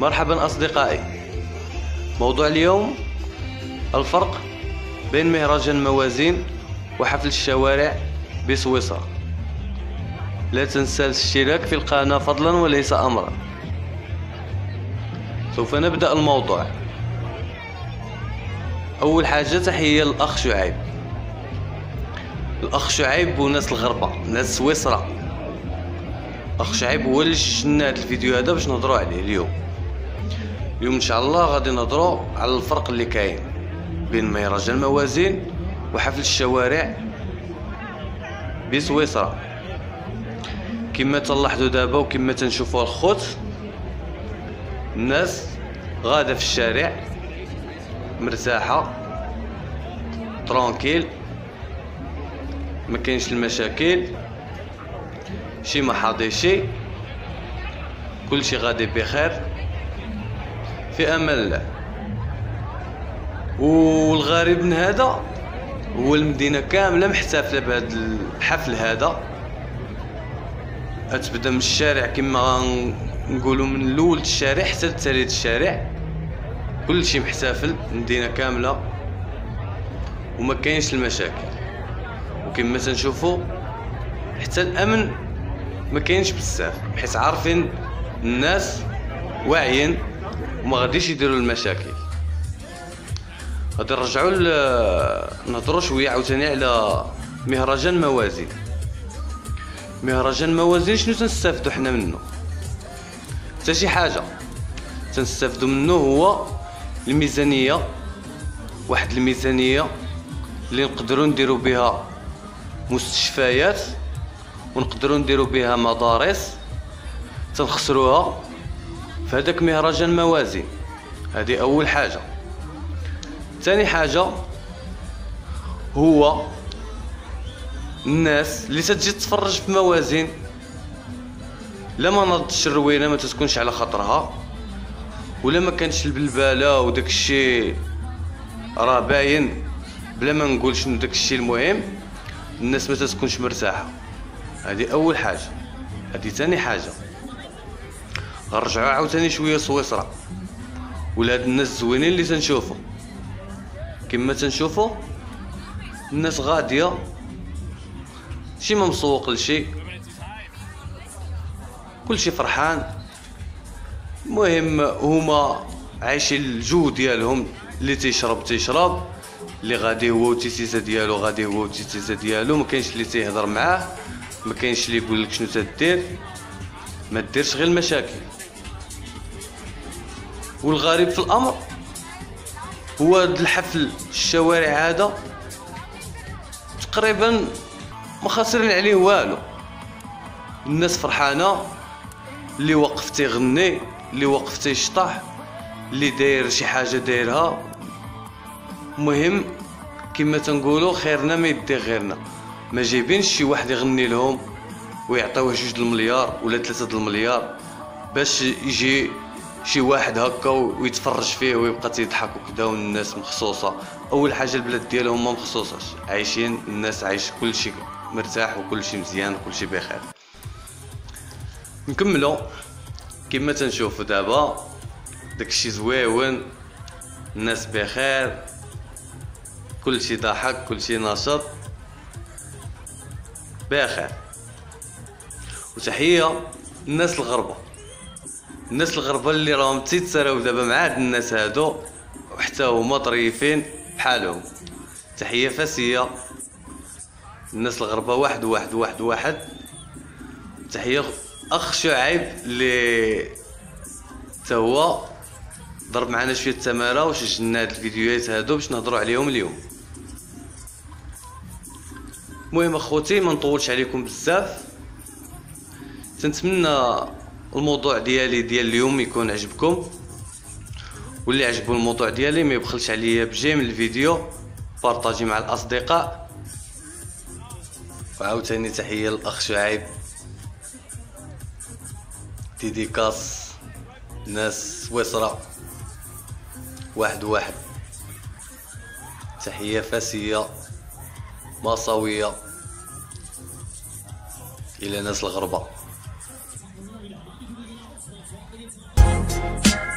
مرحبا أصدقائي. موضوع اليوم الفرق بين مهرجان موازين وحفل الشوارع بسويسرا. لا تنسى الاشتراك في القناة فضلا وليس أمرا. سوف نبدأ الموضوع. أول حاجة تحية للأخ شعيب. الأخ شعيب وناس الغربة ناس سويسرا. أخ شعيب هو اللي هذا الفيديو هذا باش نهضروا عليه اليوم. اليوم إن شاء الله غادي نهضروا على الفرق اللي كاين بين مهرجان الموازين وحفل الشوارع بسويسرا. كما تلاحظوا دابا وكما تنشوفوا الخوت الناس غاده في الشارع مرتاحة ترونكيل ما كاينش المشاكل شي ما حاضيشي كلشي غادي بخير. في أمان الله والغريب من هذا هو المدينة كاملة محتفلة بهذا الحفل هذا. تبدا من الشارع كما نقولوا من الأول الشارع حتى لثالث الشارع. كل شيء محتفل المدينة كاملة. وما كاينش المشاكل. وكما تنشوفوا حتى الأمن ما كاينش بزاف. حيت عارفين الناس واعيين. وما غاديش يديروا المشاكل. غادي نرجعوا نهضروا شوية عاوتاني على مهرجان موازين. مهرجان موازين شنو تنستافدوا حنا منه حتى شي حاجة. تنستافدوا منه هو الميزانية واحد الميزانية اللي نقدروا نديروا بها مستشفيات ونقدروا نديروا بها مدارس تنخسروها. في هذاك مهرجان موازين هذه أول حاجة. ثاني حاجة هو الناس اللي تجي تتفرج في موازين لا ما نضش الروينة ما تسكنش على خاطرها ولا ما كانش البلبالة وداك الشيء راه باين. بلا ما نقول شنو داك الشيء المهم الناس ما تسكنش مرتاحة. هذه أول حاجة. هذه ثاني حاجة. غنرجعوا عاوتاني شوية سويسرا ولاد الناس الزوينين اللي تنشوفوا كما تنشوفوا الناس غادية. شي ما مسوق لشي. كلشي فرحان. المهم هما عايشين الجو ديالهم. اللي تيشرب تيشرب. اللي غادي هو وتيتيزا ديالو غادي هو وتيتيزا ديالو. ما كاينش اللي تيهضر معاه. ما كاينش اللي يقول لك شنو تدير. ما ديرش غير المشاكل. والغريب في الأمر هو هاد الحفل الشوارع هذا تقريبا ما خاسرين عليه والو. الناس فرحانة اللي وقف تيغني اللي وقف تيشطح اللي داير شي حاجة دايرها. مهم كما تنقولوا خيرنا ما يدي غيرنا. ما جايبينش شي واحد يغني لهم ويعطيوه جوج المليار ولا ثلاثة المليار باش يجي شي واحد هكا ويتفرج فيه ويبقى تيضحك وكذا والناس مخصوصة. أول حاجة البلاد ديالهم ما مخصوصاش عايشين الناس عايش كلشي مرتاح وكلشي مزيان وكلشي بخير. نكملو. كما تنشوفو دابا داكشي زويون الناس بخير كلشي ضحك كلشي نشط بخير. وتحيه الناس الغربة. الناس الغربة اللي راهم تيتسراو دابا مع هاد الناس هادو وحتى هما طريفين بحالهم. تحية فاسية. الناس الغربة واحد واحد واحد واحد. تحية أخ شعيب اللي هو ضرب معنا شوية تمارة وشجنا هاد الفيديوهات هادو باش نهضروا عليهم اليوم. المهم أخوتي ما نطولش عليكم بزاف. تنتمنى الموضوع ديالي ديال اليوم يكون عجبكم. واللي عجبو الموضوع ديالي ما يبخلش عليا بجيم الفيديو بارطاجي مع الأصدقاء. وعاوتاني تحية للأخ شعيب. ديديكاس ناس سويسرا واحد واحد. تحية فاسية مصاوية. إلى ناس الغربة. Thank you.